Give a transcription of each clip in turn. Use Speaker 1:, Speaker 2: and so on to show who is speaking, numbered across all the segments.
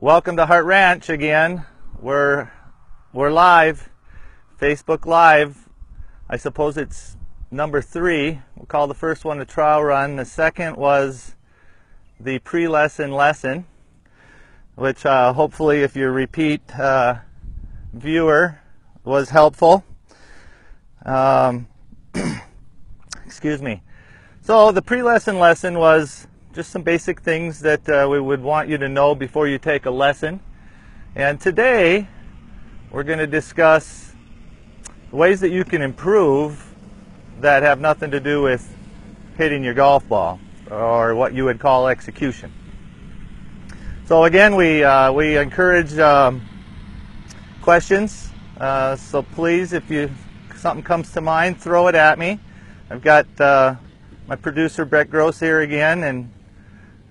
Speaker 1: Welcome to Hart Ranch again. We're we're live, Facebook Live. I suppose it's number three. We'll call the first one the trial run. The second was the pre-lesson lesson, which uh, hopefully, if you repeat uh, viewer, was helpful. Um, excuse me. So the pre-lesson lesson was just some basic things that uh, we would want you to know before you take a lesson. And today we're going to discuss ways that you can improve that have nothing to do with hitting your golf ball or what you would call execution. So again, we uh, we encourage um, questions. Uh, so please, if you something comes to mind, throw it at me. I've got uh, my producer Brett Gross here again, and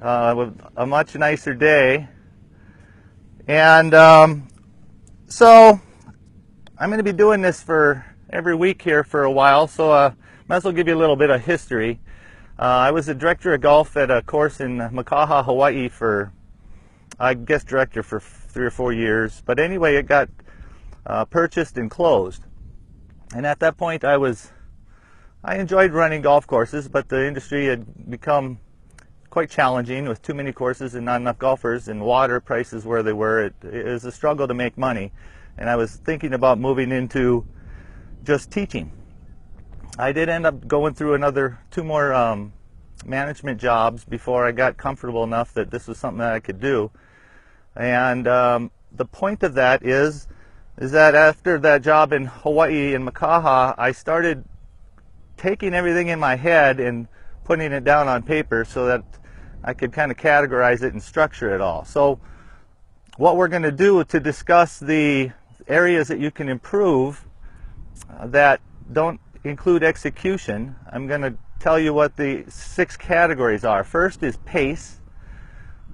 Speaker 1: uh, with a much nicer day. And um, so I'm going to be doing this for every week here for a while, so uh, might as well give you a little bit of history. Uh, I was a director of golf at a course in Makaha, Hawaii for, I guess, director for three or four years. But anyway, it got uh, purchased and closed. And at that point, I was, I enjoyed running golf courses, but the industry had become quite challenging with too many courses and not enough golfers and water prices where they were. It, it was a struggle to make money. And I was thinking about moving into just teaching. I did end up going through another two more um, management jobs before I got comfortable enough that this was something that I could do. And um, the point of that is, is that after that job in Hawaii in Makaha, I started taking everything in my head and putting it down on paper so that I could kind of categorize it and structure it all. So what we're going to do to discuss the areas that you can improve uh, that don't include execution, I'm going to tell you what the six categories are. First is pace.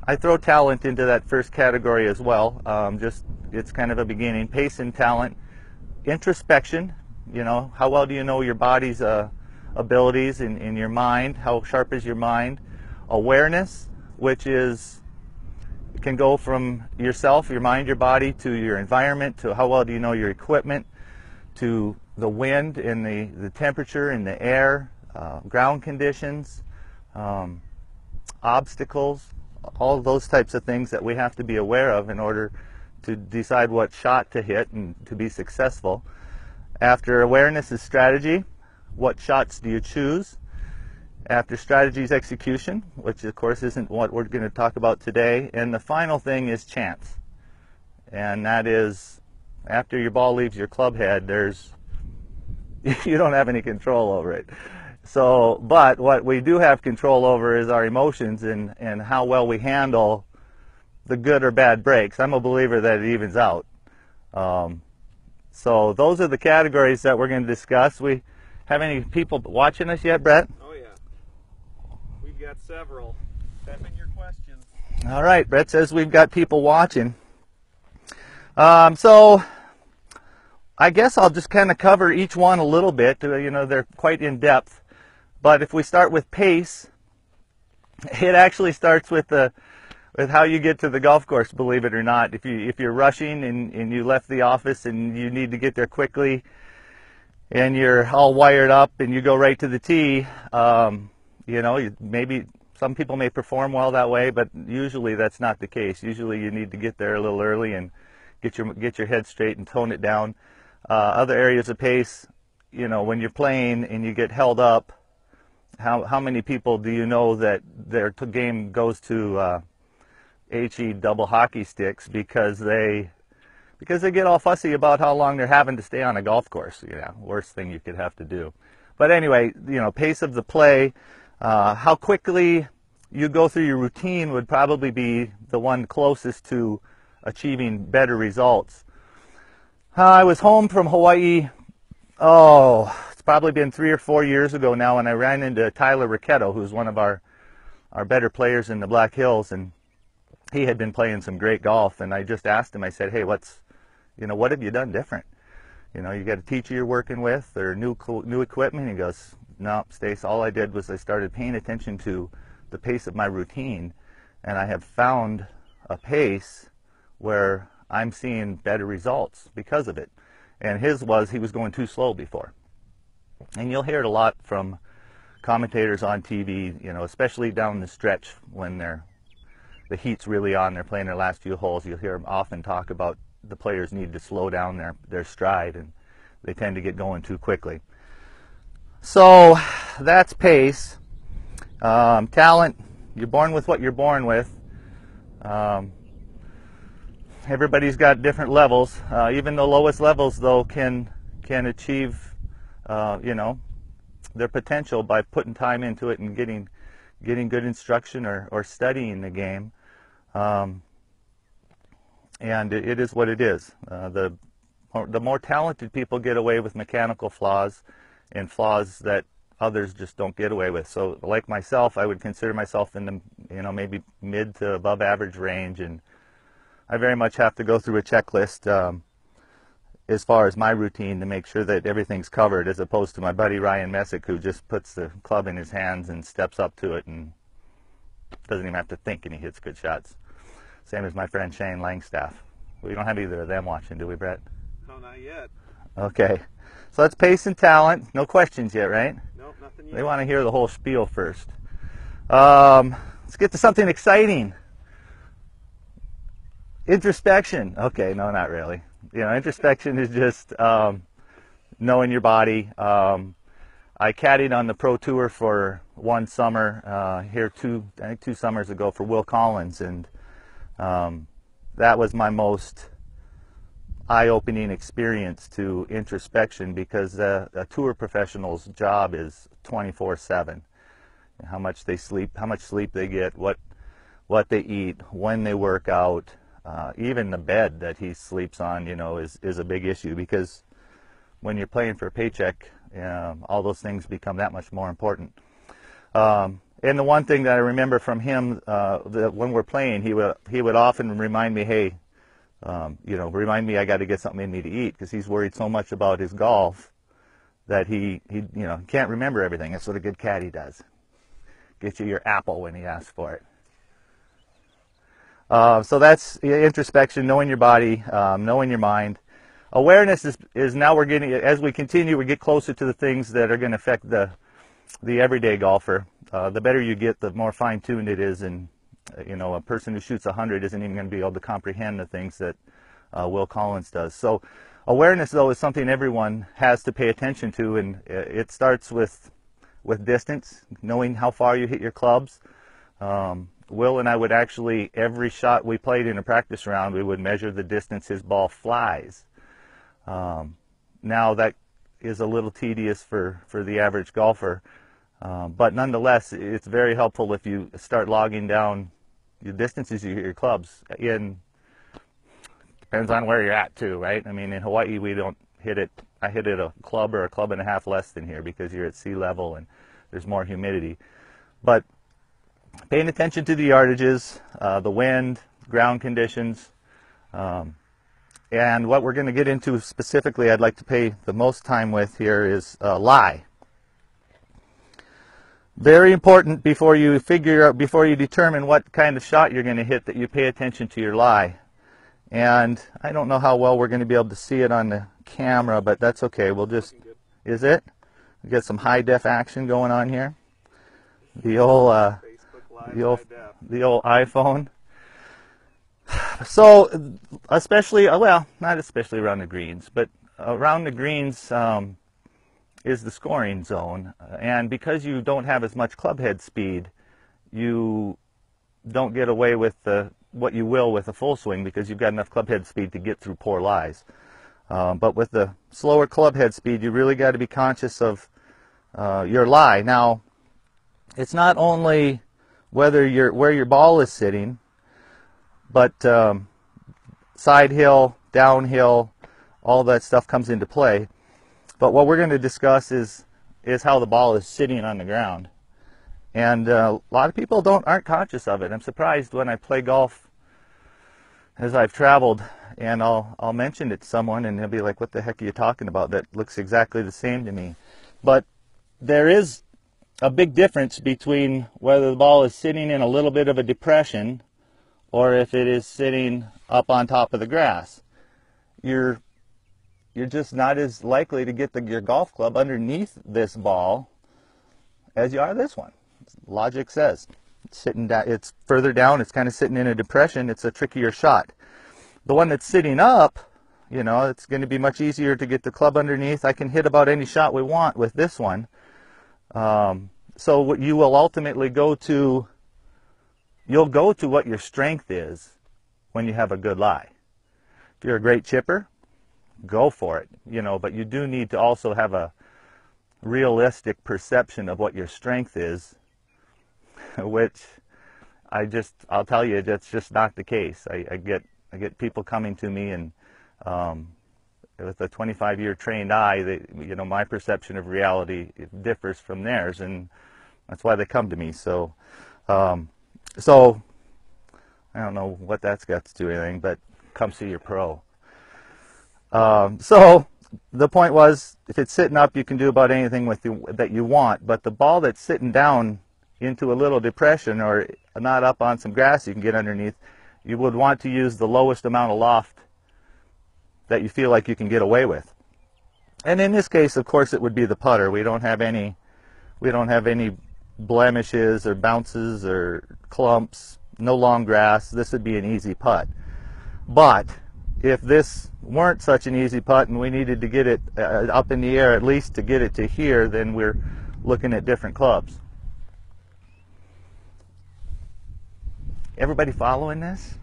Speaker 1: I throw talent into that first category as well. Um, just it's kind of a beginning. Pace and talent. Introspection. You know, how well do you know your body's uh, abilities in, in your mind? How sharp is your mind? Awareness, which is can go from yourself, your mind, your body, to your environment, to how well do you know your equipment, to the wind and the, the temperature in the air, uh, ground conditions, um, obstacles, all those types of things that we have to be aware of in order to decide what shot to hit and to be successful. After awareness is strategy. What shots do you choose? After strategy is execution, which of course isn't what we're going to talk about today. And the final thing is chance. And that is after your ball leaves your club head, there's you don't have any control over it. So, but what we do have control over is our emotions and, and how well we handle the good or bad breaks. I'm a believer that it evens out. Um, so those are the categories that we're going to discuss. We have any people watching us yet, Brett?
Speaker 2: Oh yeah, we've got several. Send in your questions.
Speaker 1: All right, Brett says we've got people watching. Um, so I guess I'll just kind of cover each one a little bit. You know, they're quite in depth. But if we start with pace, it actually starts with the with how you get to the golf course. Believe it or not, if you if you're rushing and, and you left the office and you need to get there quickly, and you're all wired up and you go right to the tee, um, you know, you, maybe some people may perform well that way, but usually that's not the case. Usually you need to get there a little early and get your get your head straight and tone it down. Uh, other areas of pace, you know, when you're playing and you get held up, how how many people do you know that their game goes to uh, he double hockey sticks because they because they get all fussy about how long they're having to stay on a golf course. You know, worst thing you could have to do. But anyway, you know, pace of the play, uh, how quickly you go through your routine would probably be the one closest to achieving better results. Uh, I was home from Hawaii, oh, it's probably been three or four years ago now, and I ran into Tyler Ricketto, who's one of our, our better players in the Black Hills, and he had been playing some great golf, and I just asked him, I said, hey, what's, you know, what have you done different? You know, you got a teacher you're working with or new new equipment? He goes, no, Stace, all I did was I started paying attention to the pace of my routine, and I have found a pace where I'm seeing better results because of it. And his was he was going too slow before. And you'll hear it a lot from commentators on TV, you know, especially down the stretch when they're the heat's really on, they're playing their last few holes. You'll hear them often talk about the players need to slow down their, their stride and they tend to get going too quickly. So that's pace. Um, talent, you're born with what you're born with. Um, everybody's got different levels. Uh, even the lowest levels, though, can can achieve, uh, you know, their potential by putting time into it and getting getting good instruction or, or studying the game. Um, and it, is what it is. Uh, the the more talented people get away with mechanical flaws and flaws that others just don't get away with. So, like myself, I would consider myself in the you know maybe mid to above average range, and I very much have to go through a checklist um, as far as my routine to make sure that everything's covered, as opposed to my buddy Ryan Messick, who just puts the club in his hands and steps up to it and doesn't even have to think, and he hits good shots. Same as my friend Shane Langstaff. We don't have either of them watching, do we, Brett?
Speaker 2: No, not yet.
Speaker 1: Okay. So that's pace and talent. No questions yet, right?
Speaker 2: Nope, nothing yet.
Speaker 1: They want to hear the whole spiel first. Um, let's get to something exciting. Introspection. Okay, no, not really. You know, introspection is just um, knowing your body. Um, I caddied on the pro tour for one summer uh, here two, I think two summers ago for Will Collins, and um, that was my most eye-opening experience to introspection because uh, a tour professional's job is 24/7. How much they sleep, how much sleep they get, what what they eat, when they work out, uh, even the bed that he sleeps on, you know, is is a big issue because when you're playing for a paycheck, um, all those things become that much more important. Um, and the one thing that I remember from him, uh, that when we're playing, he would he would often remind me, "Hey, um, you know, remind me I got to get something in me to eat," because he's worried so much about his golf that he he you know can't remember everything. That's what a good caddy does. Get you your apple when he asks for it. Uh, so that's introspection, knowing your body, um, knowing your mind. Awareness is, is now we're getting, as we continue, we get closer to the things that are going to affect the, the everyday golfer. Uh, the better you get, the more fine-tuned it is, and uh, you know, a person who shoots 100 isn't even going to be able to comprehend the things that uh, Will Collins does. So, awareness, though, is something everyone has to pay attention to, and uh, it starts with with distance, knowing how far you hit your clubs. Um, Will and I would actually, every shot we played in a practice round, we would measure the distance his ball flies. Um, now that is a little tedious for, for the average golfer, um, but nonetheless, it's very helpful if you start logging down the distances you hit your clubs. In depends on where you're at too, right? I mean, in Hawaii we don't hit it. I hit it a club or a club and a half less than here because you're at sea level and there's more humidity. But paying attention to the yardages, uh, the wind, ground conditions, um, and what we're going to get into specifically, I'd like to pay the most time with here is uh, lie. Very important before you figure out, before you determine what kind of shot you're going to hit, that you pay attention to your lie. And I don't know how well we're going to be able to see it on the camera, but that's okay. We'll just, is it? We get some high def action going on here. The old, uh, the old, the old iPhone. So, especially, uh, well, not especially around the greens, but around the greens um, is the scoring zone. And because you don't have as much clubhead speed, you don't get away with the, what you will with a full swing because you've got enough clubhead speed to get through poor lies. Um, but with the slower clubhead speed, you really got to be conscious of uh, your lie. Now, it's not only whether you're where your ball is sitting, but um, side hill, downhill, all that stuff comes into play. But what we're going to discuss is is how the ball is sitting on the ground, and uh, a lot of people don't aren't conscious of it. I'm surprised when I play golf as I've traveled, and I'll I'll mention it to someone, and they'll be like, "What the heck are you talking about? That looks exactly the same to me." But there is a big difference between whether the ball is sitting in a little bit of a depression or if it is sitting up on top of the grass. You're you're just not as likely to get the, your golf club underneath this ball as you are this one. Logic says it's sitting down. It's further down. It's kind of sitting in a depression. It's a trickier shot. The one that's sitting up, you know, it's going to be much easier to get the club underneath. I can hit about any shot we want with this one. Um, so what you will ultimately go to, you'll go to what your strength is when you have a good lie. If you're a great chipper, go for it, you know, but you do need to also have a realistic perception of what your strength is, which I just, I'll tell you, that's just not the case. I, I get, I get people coming to me and, um, with a 25 year trained eye, they, you know, my perception of reality differs from theirs, and that's why they come to me. So, um, so I don't know what that's got to do anything, but come see your pro. Um, so the point was, if it's sitting up, you can do about anything with you, that you want. But the ball that's sitting down into a little depression or not up on some grass you can get underneath, you would want to use the lowest amount of loft that you feel like you can get away with. And in this case, of course, it would be the putter. We don't have any, we don't have any blemishes or bounces or clumps, no long grass. This would be an easy putt. But if this weren't such an easy putt and we needed to get it uh, up in the air at least to get it to here, then we're looking at different clubs. Everybody following this?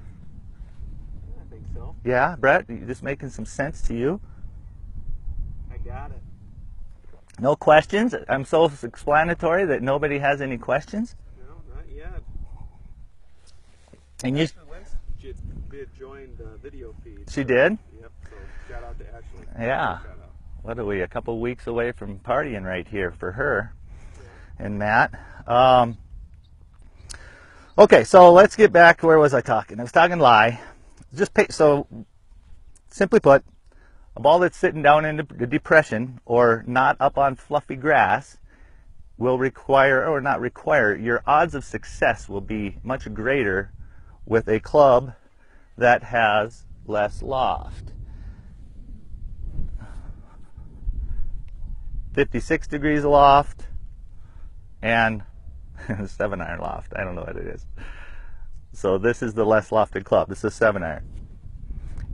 Speaker 2: I think so.
Speaker 1: Yeah, Brett, you just making some sense to you?
Speaker 2: I got it.
Speaker 1: No questions? I'm so explanatory that nobody has any questions?
Speaker 2: No, not yet.
Speaker 1: And you,
Speaker 2: Ashley Wentz j- the video feed.
Speaker 1: she
Speaker 2: so-
Speaker 1: did?
Speaker 2: Yep. So shout out to Ashley.
Speaker 1: Yeah. What are we, a couple weeks away from partying right here for her and Matt? Um, okay, so let's get back. Where was I talking? I was talking lie. Just pay, so, simply put, a ball that's sitting down in the depression or not up on fluffy grass will require, or not require, your odds of success will be much greater with a club that has less loft. 56 degrees aloft and 7 iron loft. I don't know what it is. So this is the less lofted club. This is 7 iron.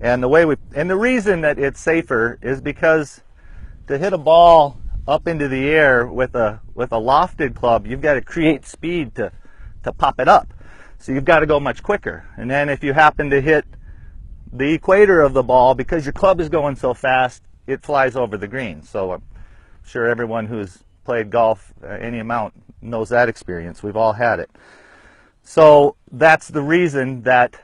Speaker 1: And the way we and the reason that it's safer is because to hit a ball up into the air with a with a lofted club, you've got to create speed to to pop it up. So you've got to go much quicker. And then if you happen to hit the equator of the ball because your club is going so fast, it flies over the green. So I'm sure everyone who's played golf uh, any amount knows that experience. We've all had it. So that's the reason that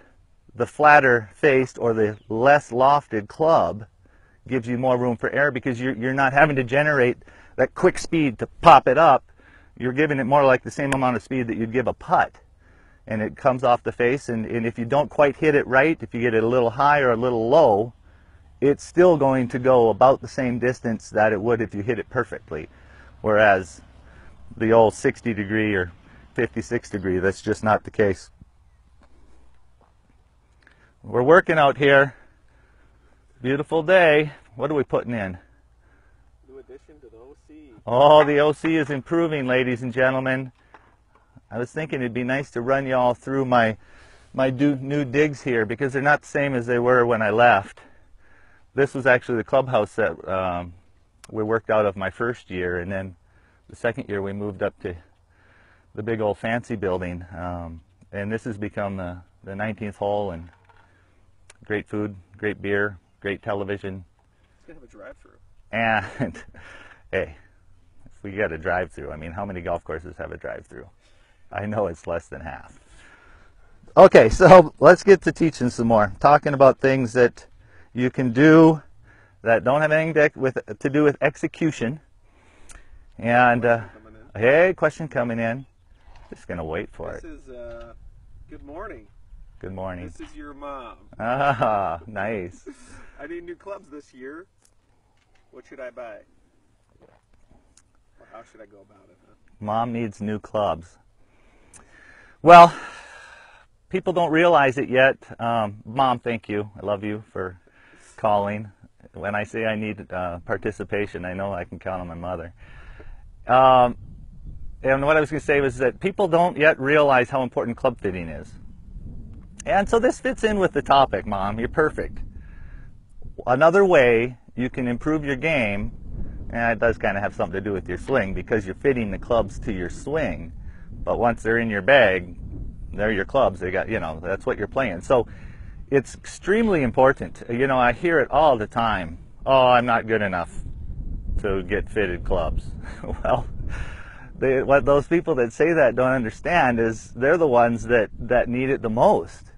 Speaker 1: the flatter faced or the less lofted club gives you more room for error because you're, you're not having to generate that quick speed to pop it up. You're giving it more like the same amount of speed that you'd give a putt. And it comes off the face, and, and if you don't quite hit it right, if you get it a little high or a little low, it's still going to go about the same distance that it would if you hit it perfectly. Whereas the old 60 degree or 56 degree, that's just not the case. We're working out here. Beautiful day. What are we putting in?
Speaker 2: New addition to the OC.
Speaker 1: Oh, the OC is improving, ladies and gentlemen. I was thinking it'd be nice to run you all through my my new digs here because they're not the same as they were when I left. This was actually the clubhouse that um, we worked out of my first year, and then the second year we moved up to the big old fancy building. Um, and this has become the, the 19th hole, and great food, great beer, great television,
Speaker 2: It's gonna have a drive-through.
Speaker 1: and hey, if we got a drive-through, I mean, how many golf courses have a drive-through? I know it's less than half. Okay, so let's get to teaching some more. Talking about things that you can do that don't have anything to, with, to do with execution. And uh, hey, question coming in. Just gonna wait for it.
Speaker 2: This
Speaker 1: it.
Speaker 2: is uh, good morning.
Speaker 1: Good morning.
Speaker 2: This is your mom.
Speaker 1: Ah, nice.
Speaker 2: I need new clubs this year. What should I buy? Or how should I go about it? Huh?
Speaker 1: Mom needs new clubs. Well, people don't realize it yet. Um, Mom, thank you. I love you for calling. When I say I need uh, participation, I know I can count on my mother. Um, and what I was going to say was that people don't yet realize how important club fitting is. And so this fits in with the topic, Mom. You're perfect. Another way you can improve your game, and it does kind of have something to do with your swing because you're fitting the clubs to your swing. But once they're in your bag, they're your clubs. They got, you know, that's what you're playing. So it's extremely important. You know, I hear it all the time. Oh, I'm not good enough to get fitted clubs. well, they, what those people that say that don't understand is they're the ones that, that need it the most.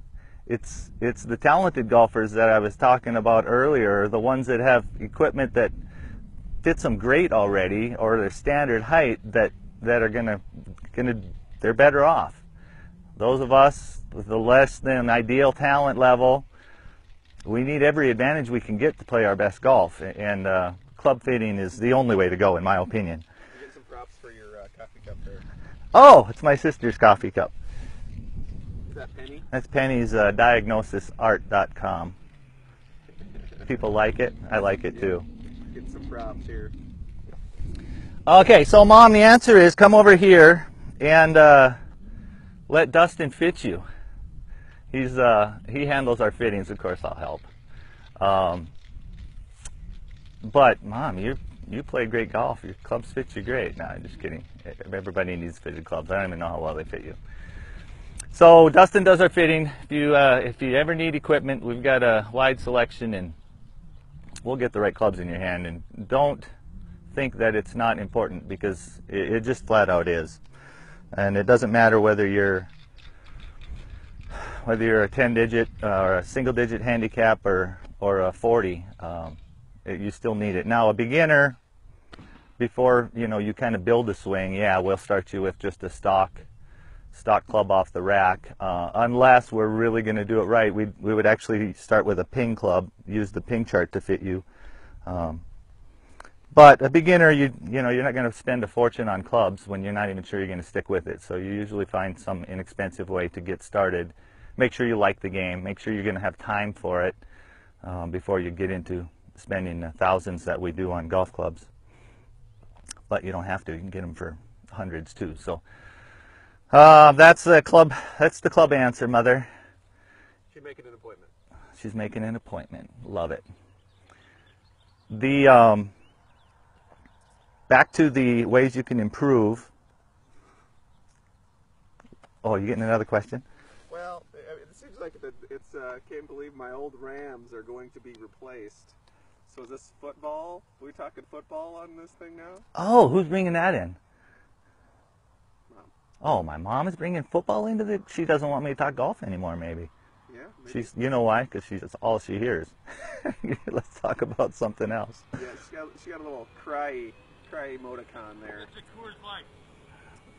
Speaker 1: It's it's the talented golfers that I was talking about earlier, the ones that have equipment that fits them great already or their standard height that that are gonna gonna they're better off. Those of us with the less than ideal talent level, we need every advantage we can get to play our best golf, and uh, club fitting is the only way to go, in my opinion.
Speaker 2: You get some props for your uh, coffee cup there.
Speaker 1: Oh, it's my sister's coffee cup.
Speaker 2: Is that Penny?
Speaker 1: That's Penny's uh, diagnosisart.com. People like it. I like it too.
Speaker 2: Getting some props here.
Speaker 1: Okay, so mom, the answer is come over here and uh, let Dustin fit you. He's uh, he handles our fittings. Of course, I'll help. Um, but mom, you you play great golf. Your clubs fit you great. No, I'm just kidding. Everybody needs fitted clubs. I don't even know how well they fit you. So Dustin does our fitting. If you uh, if you ever need equipment, we've got a wide selection, and we'll get the right clubs in your hand. And don't think that it's not important because it, it just flat out is. And it doesn't matter whether you're whether you're a 10 digit uh, or a single digit handicap or or a 40. Um, it, you still need it. Now a beginner, before you know you kind of build a swing, yeah, we'll start you with just a stock stock club off the rack. Uh, unless we're really going to do it right, we we would actually start with a ping club, use the ping chart to fit you. Um, but a beginner, you you know, you're not going to spend a fortune on clubs when you're not even sure you're going to stick with it. So you usually find some inexpensive way to get started. Make sure you like the game. Make sure you're going to have time for it um, before you get into spending the thousands that we do on golf clubs. But you don't have to. You can get them for hundreds too. So uh, that's the club. That's the club answer, mother.
Speaker 2: She's making an appointment.
Speaker 1: She's making an appointment. Love it. The um, back to the ways you can improve. Oh, you getting another question?
Speaker 2: Well, it seems like it's. Uh, can't believe my old Rams are going to be replaced. So is this football? Are we talking football on this thing now?
Speaker 1: Oh, who's bringing that in?
Speaker 2: Mom.
Speaker 1: Oh, my mom is bringing football into the. She doesn't want me to talk golf anymore. Maybe
Speaker 2: Yeah. Maybe.
Speaker 1: she's. You know why? Because she's that's all she hears. Let's talk about something else.
Speaker 2: Yeah, she got she got a little cry cry emoticon there.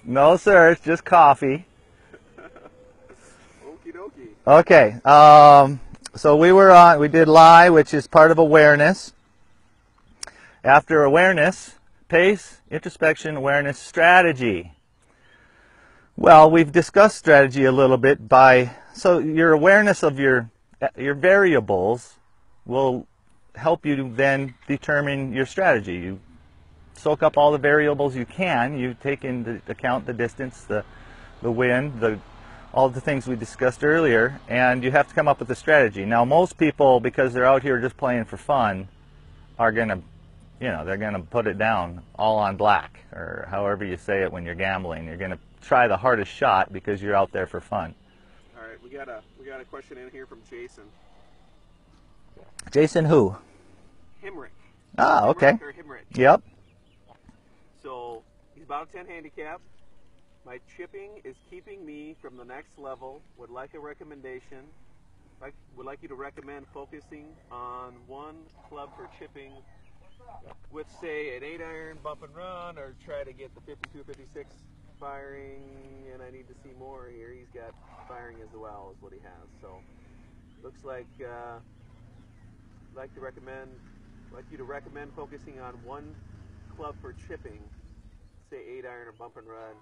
Speaker 1: No, sir. It's just coffee.
Speaker 2: Okie dokie.
Speaker 1: Okay. Um, so we were on. We did lie, which is part of awareness. After awareness, pace, introspection, awareness, strategy. Well, we've discussed strategy a little bit by so your awareness of your your variables will help you then determine your strategy. You soak up all the variables you can. You take into account the distance, the the wind, the all the things we discussed earlier, and you have to come up with a strategy. Now, most people, because they're out here just playing for fun, are gonna, you know, they're gonna put it down all on black, or however you say it when you're gambling. You're gonna try the hardest shot because you're out there for fun.
Speaker 2: All right, we got a we got a question in here from Jason
Speaker 1: Jason, who?
Speaker 2: Himrick.
Speaker 1: Ah, okay.
Speaker 2: Himrich.
Speaker 1: Yep.
Speaker 2: About a 10 handicap. My chipping is keeping me from the next level. Would like a recommendation. Like, would like you to recommend focusing on one club for chipping with, say, an 8 iron bump and run, or try to get the 52 56 firing. And I need to see more here. He's got firing as well, is what he has. So looks like uh, like to recommend like you to recommend focusing on one club for chipping, say eight iron or bump and run.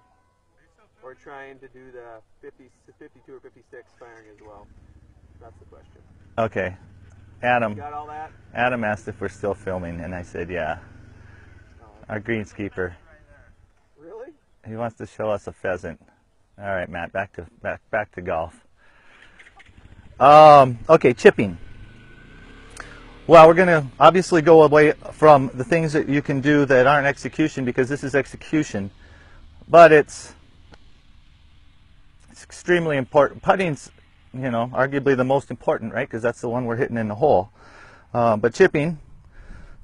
Speaker 2: or trying to do the 50, 52 or 56 firing as well? That's the question.
Speaker 1: Okay. Adam.
Speaker 2: You got all that?
Speaker 1: Adam asked if we're still filming, and I said, yeah.
Speaker 2: Oh,
Speaker 1: Our greenskeeper.
Speaker 2: really?
Speaker 1: He wants to show us a pheasant. All right, Matt, back to back back to golf. Um, okay, chipping. Well, we're going to obviously go away from the things that you can do that aren't execution because this is execution, but it's it's extremely important. Putting's, you know, arguably the most important, right? Because that's the one we're hitting in the hole. Uh, but chipping,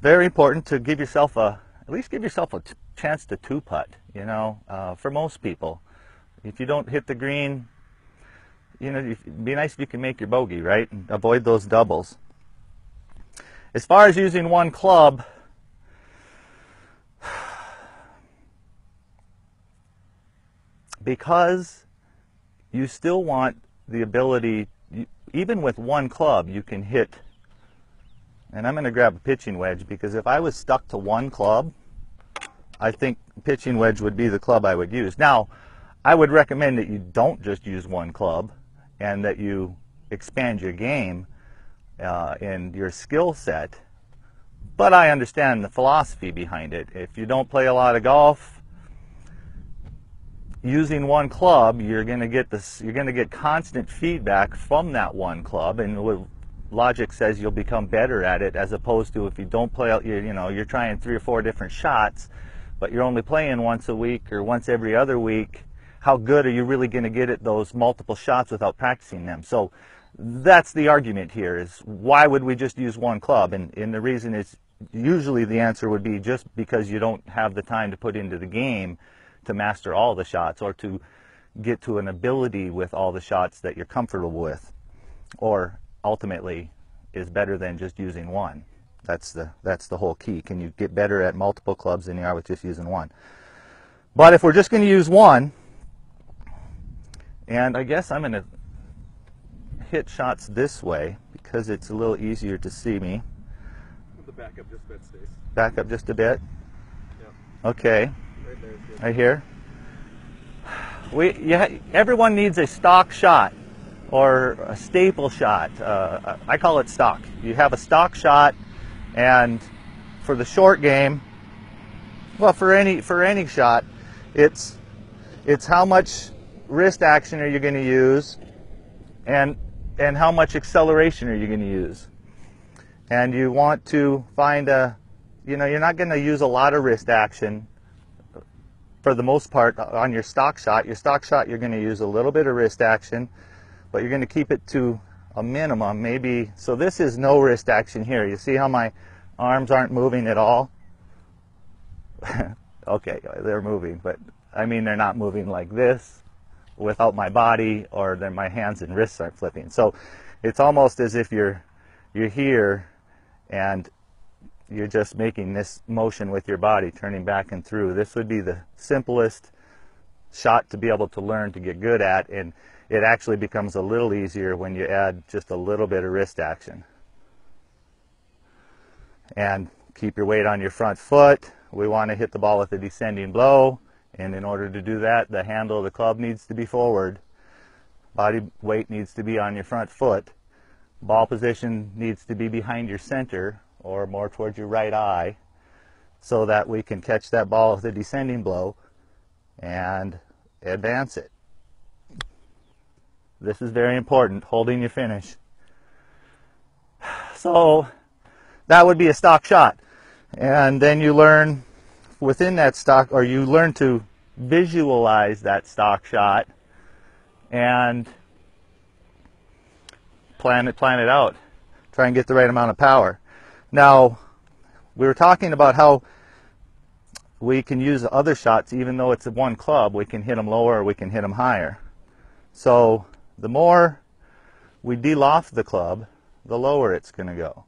Speaker 1: very important to give yourself a at least give yourself a chance to two putt. You know, uh, for most people, if you don't hit the green, you know, it'd be nice if you can make your bogey, right? And avoid those doubles. As far as using one club, because you still want the ability, even with one club, you can hit. And I'm going to grab a pitching wedge because if I was stuck to one club, I think pitching wedge would be the club I would use. Now, I would recommend that you don't just use one club and that you expand your game uh, and your skill set. But I understand the philosophy behind it. If you don't play a lot of golf, using one club, you're going to get this. You're going to get constant feedback from that one club, and logic says you'll become better at it, as opposed to if you don't play. You you know, you're trying three or four different shots, but you're only playing once a week or once every other week. How good are you really going to get at those multiple shots without practicing them? So that's the argument here is why would we just use one club? And, and the reason is usually the answer would be just because you don't have the time to put into the game to master all the shots or to get to an ability with all the shots that you're comfortable with or ultimately is better than just using one. That's the that's the whole key. Can you get better at multiple clubs than you are with just using one? But if we're just going to use one, and I guess I'm going to hit shots this way because it's a little easier to see me.
Speaker 2: The backup just bed stays.
Speaker 1: Back up just a bit.
Speaker 2: Yep.
Speaker 1: Okay,
Speaker 2: Right there
Speaker 1: right here. We, yeah, everyone needs a stock shot or a staple shot. Uh, I call it stock. You have a stock shot, and for the short game, well, for any for any shot, it's it's how much wrist action are you going to use, and and how much acceleration are you going to use, and you want to find a, you know, you're not going to use a lot of wrist action for the most part on your stock shot. Your stock shot, you're going to use a little bit of wrist action, but you're going to keep it to a minimum, maybe. So this is no wrist action here. You see how my arms aren't moving at all? okay, they're moving, but I mean they're not moving like this without my body, or then my hands and wrists aren't flipping. So it's almost as if you're you're here and you're just making this motion with your body, turning back and through. This would be the simplest shot to be able to learn to get good at, and it actually becomes a little easier when you add just a little bit of wrist action. And keep your weight on your front foot. We want to hit the ball with a descending blow, and in order to do that, the handle of the club needs to be forward. Body weight needs to be on your front foot. Ball position needs to be behind your center or more towards your right eye so that we can catch that ball with a descending blow and advance it. This is very important, holding your finish. So that would be a stock shot. And then you learn within that stock, or you learn to visualize that stock shot and plan it, plan it out. Try and get the right amount of power. Now, we were talking about how we can use other shots, even though it's one club, we can hit them lower or we can hit them higher. So the more we de-loft the club, the lower it's going to go.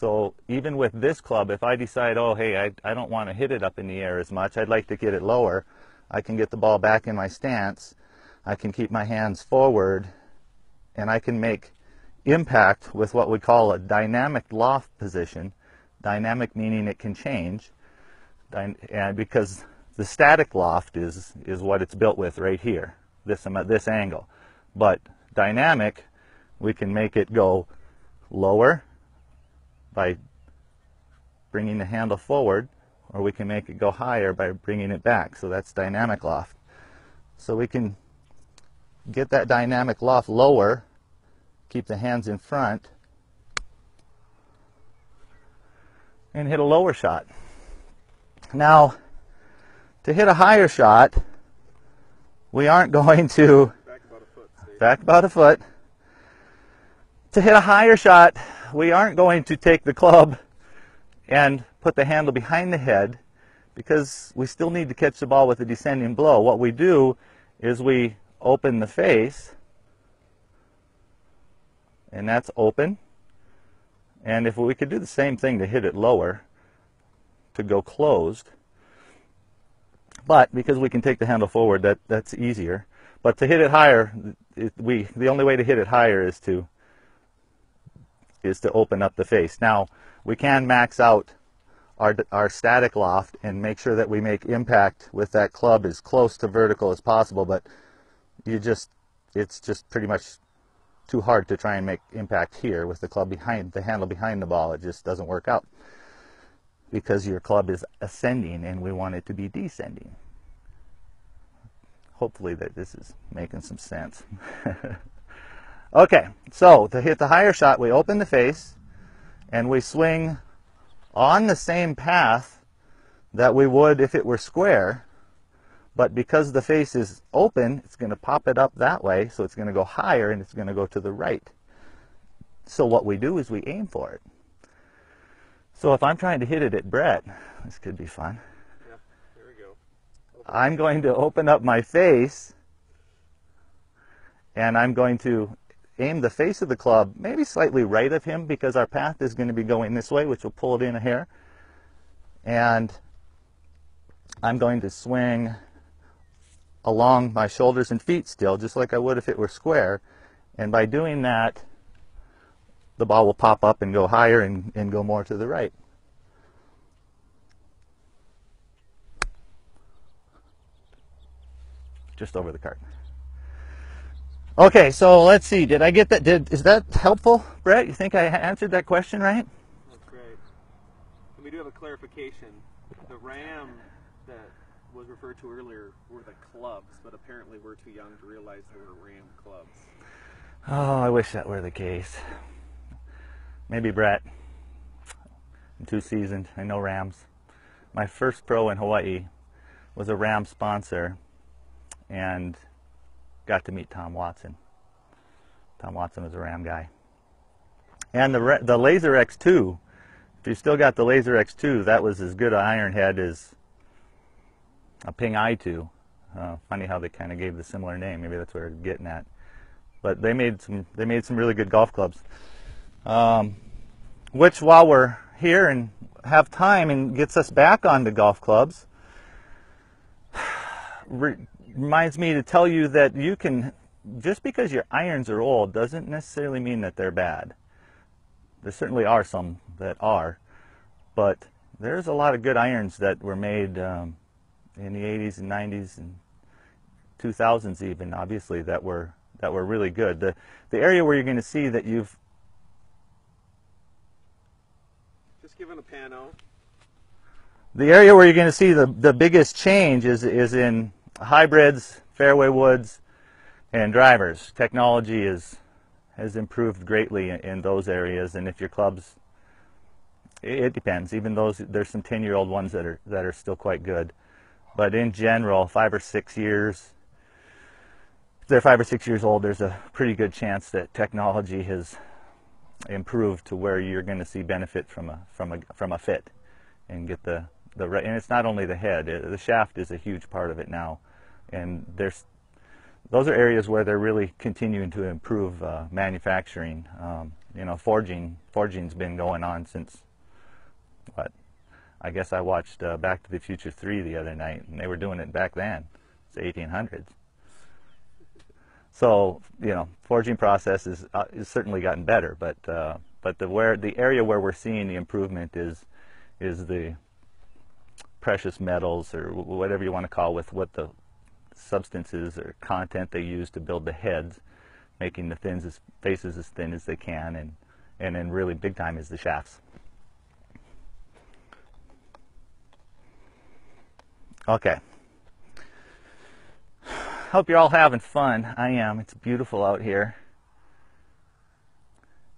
Speaker 1: So even with this club, if I decide, oh, hey, I, I don't want to hit it up in the air as much, I'd like to get it lower, I can get the ball back in my stance, I can keep my hands forward, and I can make impact with what we call a dynamic loft position. Dynamic meaning it can change, and because the static loft is is what it's built with right here, this this angle. But dynamic, we can make it go lower by bringing the handle forward, or we can make it go higher by bringing it back. So that's dynamic loft. So we can get that dynamic loft lower, keep the hands in front, and hit a lower shot. Now, to hit a higher shot, we aren't going to
Speaker 2: Back about a foot.
Speaker 1: Back about a foot. To hit a higher shot, we aren't going to take the club and put the handle behind the head because we still need to catch the ball with a descending blow. What we do is we open the face, and that's open. And if we could do the same thing to hit it lower, to go closed, but because we can take the handle forward, that, that's easier. But to hit it higher, it, we the only way to hit it higher is to is to open up the face. Now we can max out our our static loft and make sure that we make impact with that club as close to vertical as possible. But you just it's just pretty much too hard to try and make impact here with the club behind the handle behind the ball. It just doesn't work out because your club is ascending and we want it to be descending. Hopefully that this is making some sense. okay, so to hit the higher shot, we open the face and we swing on the same path that we would if it were square, but because the face is open, it's going to pop it up that way, so it's going to go higher and it's going to go to the right. So what we do is we aim for it. So if I'm trying to hit it at Brett, this could be fun.
Speaker 2: Yeah. There we go.
Speaker 1: I'm going to open up my face and I'm going to aim the face of the club maybe slightly right of him because our path is going to be going this way, which will pull it in a hair. And I'm going to swing along my shoulders and feet still, just like I would if it were square. And by doing that, the ball will pop up and go higher and, and go more to the right. Just over the cart. Okay, so let's see. Did I get that? Did is that helpful, Brett? You think I answered that question right?
Speaker 2: That's great. And we do have a clarification. The ram that was referred to earlier were the clubs, but apparently we're too young to realize they were ram clubs.
Speaker 1: Oh, I wish that were the case. Maybe Brett. I'm too seasoned. I know Rams. My first pro in Hawaii was a Ram sponsor and got to meet Tom Watson. Tom Watson was a Ram guy. And the the Laser X2, if you still got the Laser X2, that was as good an iron head as a Ping I2. Uh, funny how they kind of gave the similar name. Maybe that's what they're getting at. But they made some they made some really good golf clubs. Um, which, while we're here and have time and gets us back onto golf clubs, reminds me to tell you that you can, just because your irons are old, doesn't necessarily mean that they're bad. There certainly are some that are, but there's a lot of good irons that were made um, in the 80s and 90s and 2000s even, obviously, that were that were really good. The the area where you're going to see that you've
Speaker 2: Just given a pano.
Speaker 1: The area where you're going to see the, the biggest change is, is in hybrids, fairway woods, and drivers. Technology is, has improved greatly in, in those areas, and if your clubs, it, it depends. Even those, there's some 10 year old ones that are, that are still quite good. But in general, five or six years, if they're five or six years old, there's a pretty good chance that technology has improved to where you're going to see benefit from a, from a, from a fit and get the the right. And it's not only the head; it, the shaft is a huge part of it now. And there's those are areas where they're really continuing to improve uh, manufacturing. Um, you know, forging forging's been going on since what? I guess I watched uh, Back to the Future 3 the other night, and they were doing it back then. It's the 1800s. So you know, forging process is, uh, is certainly gotten better, but uh, but the where the area where we're seeing the improvement is is the precious metals or whatever you want to call with what the substances or content they use to build the heads, making the thins as, faces as thin as they can, and and then really big time is the shafts. Okay. Hope you're all having fun. I am. It's beautiful out here.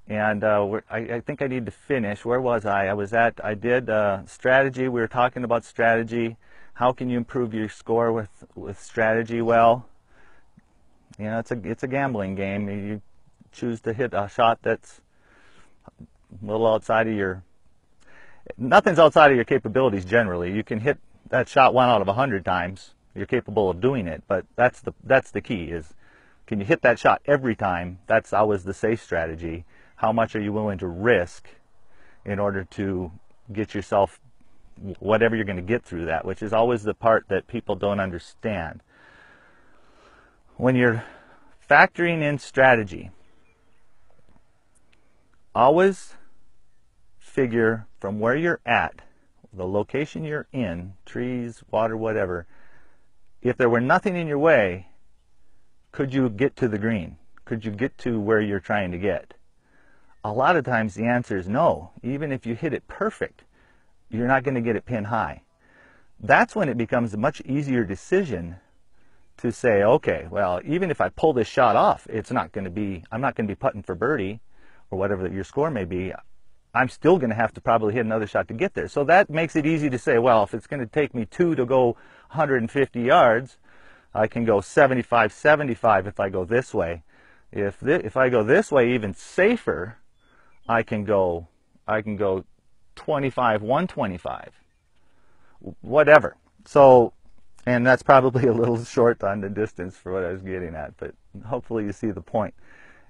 Speaker 1: And uh, I, I, think I need to finish. Where was I? I was at, I did uh, strategy. We were talking about strategy. How can you improve your score with, with strategy? Well, you know, it's a, it's a gambling game. You choose to hit a shot that's a little outside of your, nothing's outside of your capabilities generally. You can hit that shot one out of a hundred times. You're capable of doing it, but that's the, that's the key is, can you hit that shot every time? That's always the safe strategy how much are you willing to risk in order to get yourself whatever you're going to get through that, which is always the part that people don't understand. When you're factoring in strategy, always figure from where you're at, the location you're in, trees, water, whatever, if there were nothing in your way, could you get to the green? Could you get to where you're trying to get? a lot of times the answer is no. Even if you hit it perfect, you're not going to get it pin high. That's when it becomes a much easier decision to say, okay, well, even if I pull this shot off, it's not going to be, I'm not going to be putting for birdie or whatever your score may be. I'm still going to have to probably hit another shot to get there. So that makes it easy to say, well, if it's going to take me two to go 150 yards, I can go 75, 75 if I go this way. If, th- if I go this way, even safer, I can go I can go 25 125 whatever. So and that's probably a little short on the distance for what I was getting at but hopefully you see the point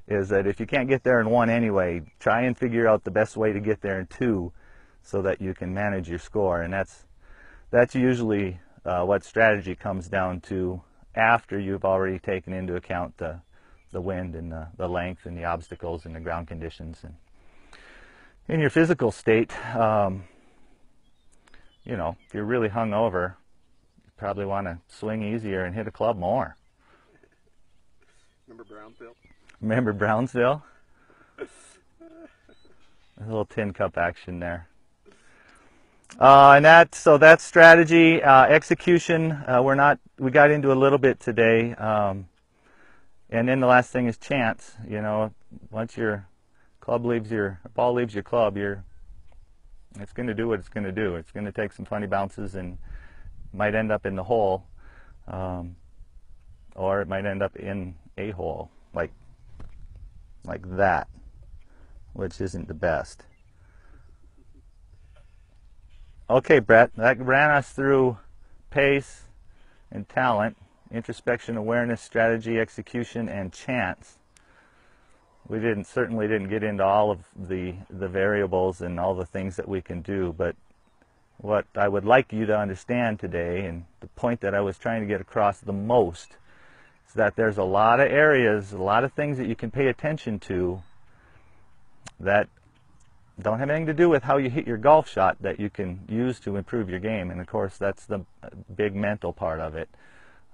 Speaker 1: is that if you can't get there in one anyway try and figure out the best way to get there in two so that you can manage your score. And that's that's usually uh, what strategy comes down to after you've already taken into account the the wind and the, the length and the obstacles and the ground conditions and in your physical state, um, you know, if you're really hung over, you probably want to swing easier and hit a club more.
Speaker 2: Remember Brownsville?
Speaker 1: Remember Brownsville? a little tin cup action there. Uh, and that so that's strategy, uh, execution. Uh, we're not. We got into a little bit today, um, and then the last thing is chance. You know, once you're club leaves your ball leaves your club, you're it's going to do what it's going to do. It's going to take some funny bounces and might end up in the hole, um, or it might end up in a hole like like that, which isn't the best. Okay, Brett, that ran us through pace and talent, introspection, awareness, strategy, execution, and chance we didn't certainly didn't get into all of the the variables and all the things that we can do but what I would like you to understand today and the point that I was trying to get across the most is that there's a lot of areas a lot of things that you can pay attention to that don't have anything to do with how you hit your golf shot that you can use to improve your game and of course that's the big mental part of it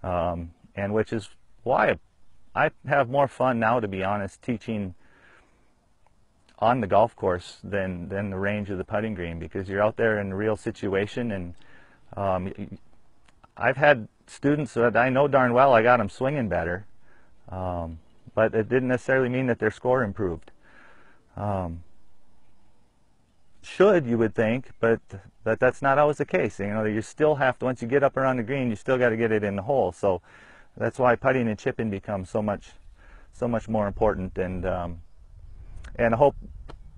Speaker 1: um, and which is why I have more fun now, to be honest, teaching on the golf course than than the range of the putting green because you're out there in a real situation and um, I've had students that I know darn well I got them swinging better um, but it didn't necessarily mean that their score improved. Um, should you would think but that that's not always the case you know you still have to once you get up around the green you still got to get it in the hole. So that's why putting and chipping becomes so much so much more important. And um, and I hope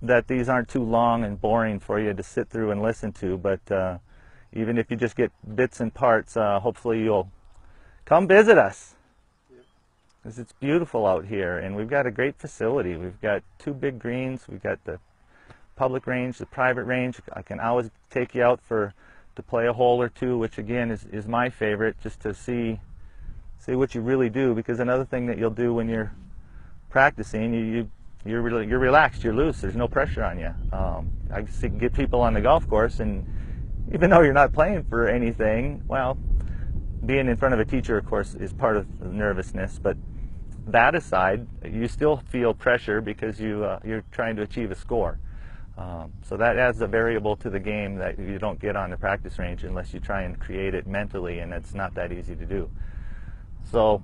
Speaker 1: that these aren't too long and boring for you to sit through and listen to but uh, even if you just get bits and parts uh, hopefully you'll come visit us. Because it's beautiful out here and we've got a great facility. We've got two big greens. We've got the public range the private range. I can always take you out for to play a hole or two which again is, is my favorite just to see see what you really do because another thing that you'll do when you're practicing you, you you're really you're relaxed you're loose there's no pressure on you um, I see, get people on the golf course and even though you're not playing for anything, well, being in front of a teacher, of course, is part of the nervousness. But that aside, you still feel pressure because you uh, you're trying to achieve a score. Um, so that adds a variable to the game that you don't get on the practice range unless you try and create it mentally, and it's not that easy to do. So,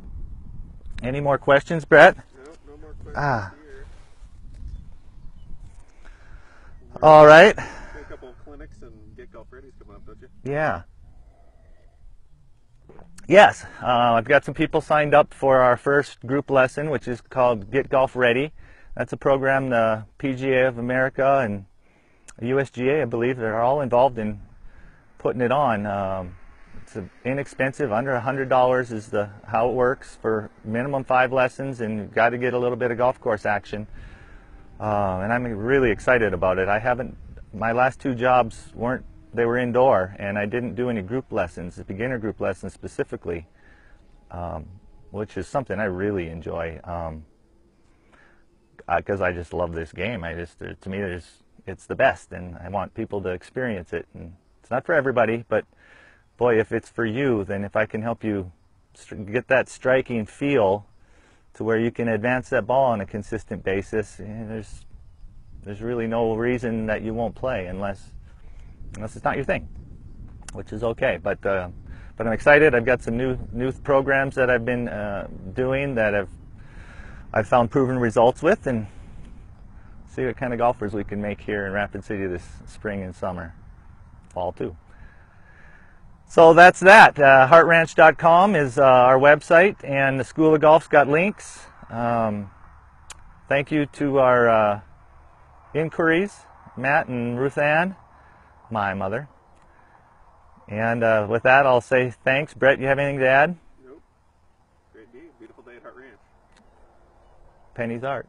Speaker 1: any more questions, Brett?
Speaker 2: No, no more questions
Speaker 1: Ah.
Speaker 2: here.
Speaker 1: All right.
Speaker 2: A couple of clinics and get golf ready's coming up, don't you?
Speaker 1: Yeah. Yes, uh, I've got some people signed up for our first group lesson, which is called Get Golf Ready. That's a program the PGA of America and USGA, I believe, they're all involved in putting it on. Um, it's inexpensive, under $100 is the how it works for minimum five lessons, and you've got to get a little bit of golf course action. Uh, and I'm really excited about it. I haven't, my last two jobs weren't, they were indoor, and I didn't do any group lessons, beginner group lessons specifically, um, which is something I really enjoy. Um, because I just love this game. I just, to me, there's, it's the best, and I want people to experience it. And it's not for everybody, but boy, if it's for you, then if I can help you get that striking feel to where you can advance that ball on a consistent basis, eh, there's, there's really no reason that you won't play unless, unless it's not your thing, which is okay. But, uh, but I'm excited. I've got some new new programs that I've been uh, doing that have I've found proven results with, and see what kind of golfers we can make here in Rapid City this spring and summer, fall too. So that's that. Uh, hartranch.com is uh, our website, and the School of Golf's got links. Um, thank you to our uh, inquiries, Matt and Ruth Ann, my mother. And uh, with that, I'll say thanks. Brett, you have anything to add?
Speaker 2: Nope. Great day. Beautiful day at Hart Ranch.
Speaker 1: Penny's Art.